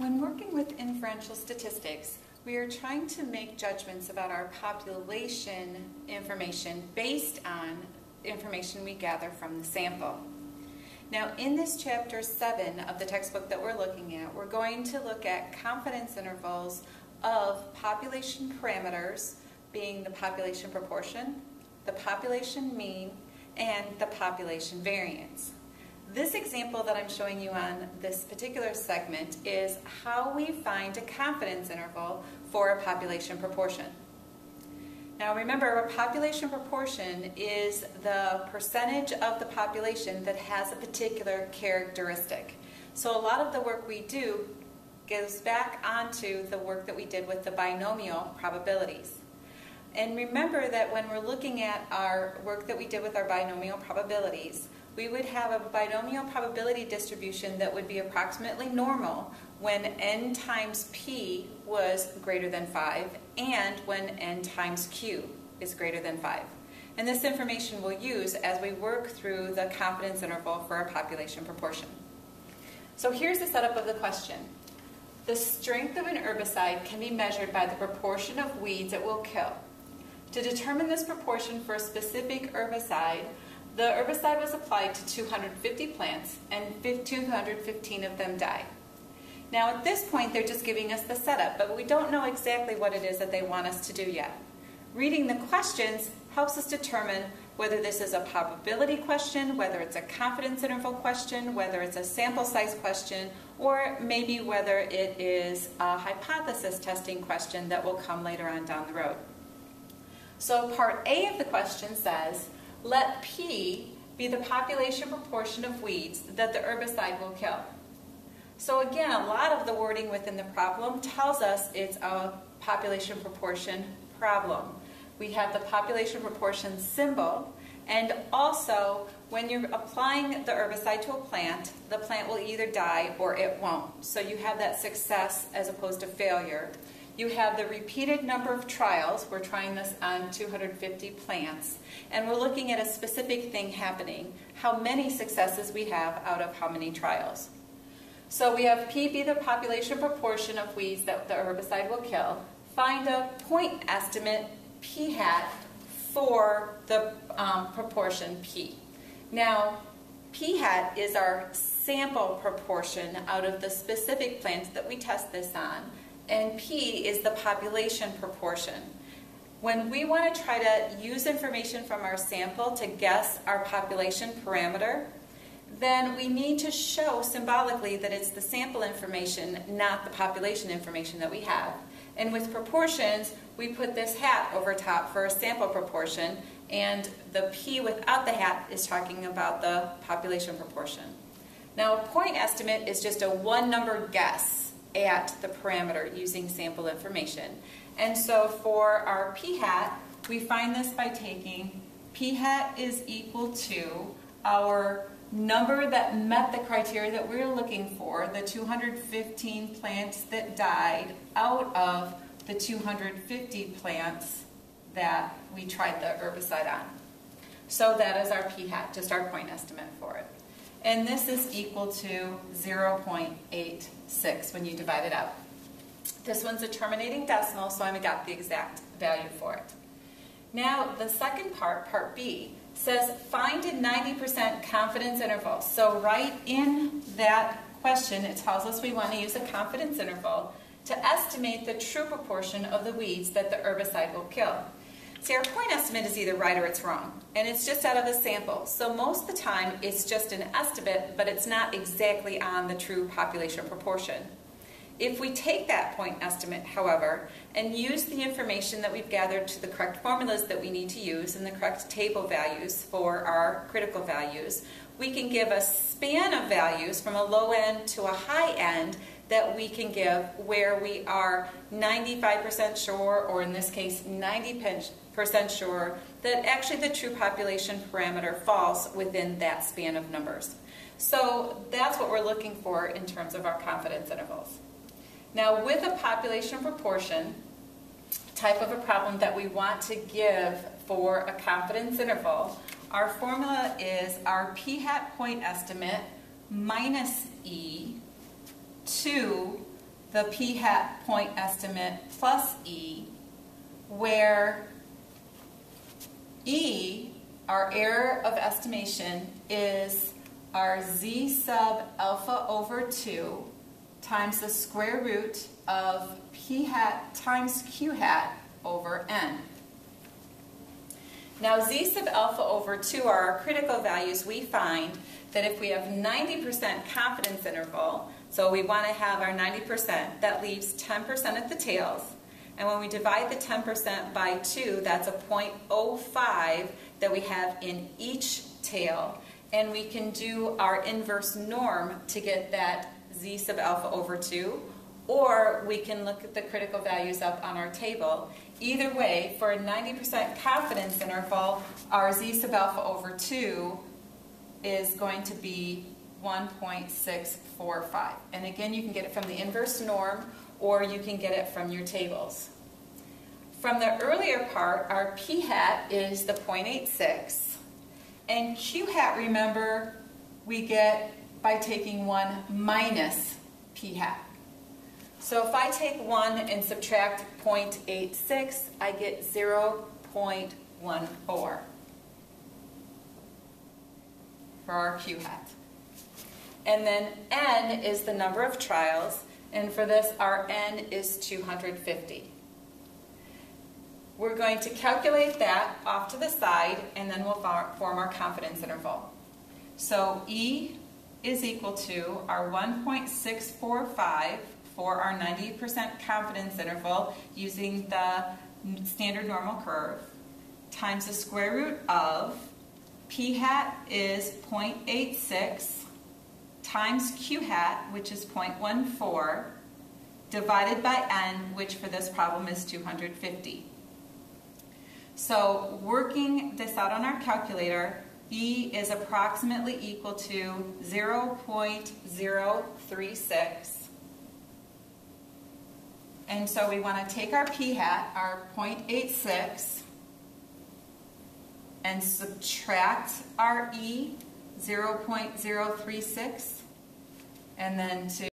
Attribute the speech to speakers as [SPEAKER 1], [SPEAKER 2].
[SPEAKER 1] When working with inferential statistics, we are trying to make judgments about our population information based on information we gather from the sample. Now, in this chapter 7 of the textbook that we're looking at, we're going to look at confidence intervals of population parameters, being the population proportion, the population mean, and the population variance. This example that I'm showing you on this particular segment is how we find a confidence interval for a population proportion. Now remember, a population proportion is the percentage of the population that has a particular characteristic. So a lot of the work we do goes back onto the work that we did with the binomial probabilities. And remember that when we're looking at our work that we did with our binomial probabilities, we would have a binomial probability distribution that would be approximately normal when n times p was greater than 5 and when n times q is greater than 5. And this information we'll use as we work through the confidence interval for a population proportion. So here's the setup of the question. The strength of an herbicide can be measured by the proportion of weeds it will kill. To determine this proportion for a specific herbicide, the herbicide was applied to 250 plants and 215 of them died. Now at this point they're just giving us the setup, but we don't know exactly what it is that they want us to do yet. Reading the questions helps us determine whether this is a probability question, whether it's a confidence interval question, whether it's a sample size question, or maybe whether it is a hypothesis testing question that will come later on down the road. So part A of the question says, let P be the population proportion of weeds that the herbicide will kill. So again, a lot of the wording within the problem tells us it's a population proportion problem. We have the population proportion symbol, and also when you're applying the herbicide to a plant, the plant will either die or it won't. So you have that success as opposed to failure. You have the repeated number of trials. We're trying this on 250 plants. And we're looking at a specific thing happening, how many successes we have out of how many trials. So we have P be the population proportion of weeds that the herbicide will kill. Find a point estimate, P hat, for the um, proportion P. Now, P hat is our sample proportion out of the specific plants that we test this on and P is the population proportion. When we want to try to use information from our sample to guess our population parameter, then we need to show symbolically that it's the sample information, not the population information that we have. And with proportions, we put this hat over top for a sample proportion, and the P without the hat is talking about the population proportion. Now, a point estimate is just a one number guess at the parameter using sample information. And so for our p hat, we find this by taking p hat is equal to our number that met the criteria that we we're looking for, the 215 plants that died out of the 250 plants that we tried the herbicide on. So that is our p hat, just our point estimate for it. And this is equal to 0.86 when you divide it out. This one's a terminating decimal, so I got the exact value for it. Now, the second part, part B, says find a 90% confidence interval. So right in that question, it tells us we want to use a confidence interval to estimate the true proportion of the weeds that the herbicide will kill. See, our point estimate is either right or it's wrong, and it's just out of a sample. So most of the time, it's just an estimate, but it's not exactly on the true population proportion. If we take that point estimate, however, and use the information that we've gathered to the correct formulas that we need to use and the correct table values for our critical values, we can give a span of values from a low end to a high end that we can give where we are 95% sure, or in this case 90% sure, that actually the true population parameter falls within that span of numbers. So that's what we're looking for in terms of our confidence intervals. Now with a population proportion, type of a problem that we want to give for a confidence interval, our formula is our p-hat point estimate minus e to the p hat point estimate plus E, where E, our error of estimation, is our z sub alpha over 2 times the square root of p hat times q hat over n. Now z sub alpha over 2 are our critical values we find that if we have 90% confidence interval, so we want to have our 90%, that leaves 10% at the tails. And when we divide the 10% by 2, that's a 0.05 that we have in each tail. And we can do our inverse norm to get that z sub alpha over 2, or we can look at the critical values up on our table. Either way, for a 90% confidence interval, our z sub alpha over 2 is going to be 1.645. And again, you can get it from the inverse norm or you can get it from your tables. From the earlier part, our p hat is the 0.86. And q hat, remember, we get by taking 1 minus p hat. So if I take 1 and subtract 0.86, I get 0.14 for our q hat. And then n is the number of trials, and for this our n is 250. We're going to calculate that off to the side, and then we'll form our confidence interval. So E is equal to our 1.645 for our 90% confidence interval using the standard normal curve times the square root of p hat is 0.86 times q hat, which is 0.14, divided by n, which for this problem is 250. So working this out on our calculator, E is approximately equal to 0.036. And so we want to take our p hat, our 0.86, and subtract our E, 0.036, and then to